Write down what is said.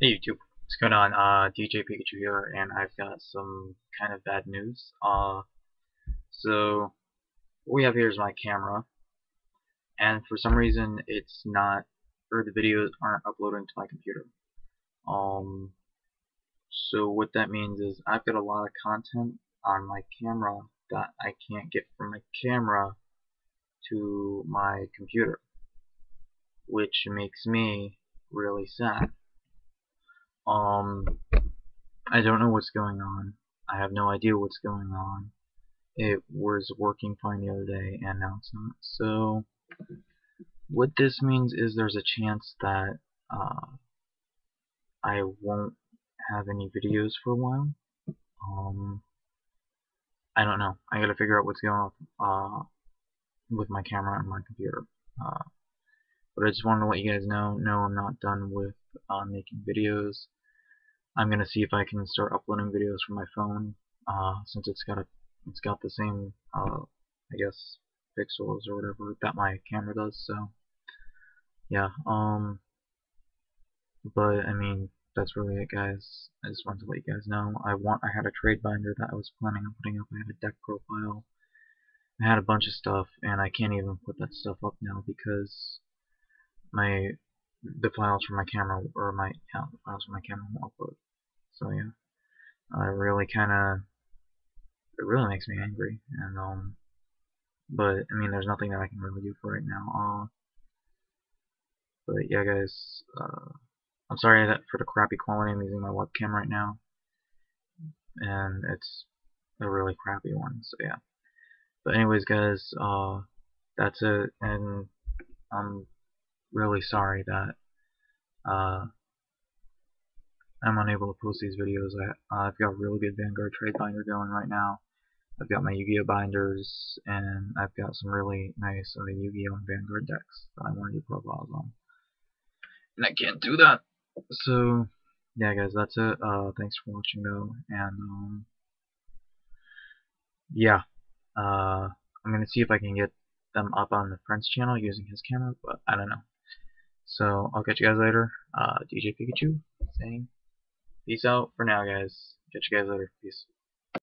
Hey YouTube, what's going on? Uh, DJ Pikachu here, and I've got some kind of bad news. Uh, so what we have here is my camera, and for some reason it's not, or the videos aren't uploading to my computer. Um, so what that means is I've got a lot of content on my camera that I can't get from my camera to my computer, which makes me really sad. Um, I don't know what's going on. I have no idea what's going on. It was working fine the other day, and now it's not. So, what this means is there's a chance that uh, I won't have any videos for a while. Um, I don't know. I gotta figure out what's going on uh, with my camera and my computer. Uh, but I just wanted to let you guys know, no, I'm not done with uh, making videos. I'm gonna see if I can start uploading videos from my phone, uh, since it's got a, it's got the same, uh, I guess, pixels or whatever that my camera does. So, yeah. Um, but I mean, that's really it, guys. I just wanted to let you guys know. I want, I had a trade binder that I was planning on putting up. I had a deck profile. I had a bunch of stuff, and I can't even put that stuff up now because my the files from my camera or my yeah, the files from my camera won't upload. It really kind of it really makes me angry, and um, but I mean, there's nothing that I can really do for right now. Uh, but yeah, guys, uh, I'm sorry that for the crappy quality. I'm using my webcam right now, and it's a really crappy one. So yeah. But anyways, guys, uh, that's it, and I'm really sorry that uh, I'm unable to post these videos. I, have got a really good Vanguard trade binder going right now. I've got my Yu-Gi-Oh binders, and I've got some really nice uh, Yu-Gi-Oh and Vanguard decks that I want to do profiles on. And I can't do that. So, yeah guys, that's it. Uh, thanks for watching though, and um, yeah. Uh, I'm gonna see if I can get them up on the friend's channel using his camera, but I don't know. So I'll catch you guys later. Uh, DJ Pikachu saying peace out for now, guys. Catch you guys later. Peace.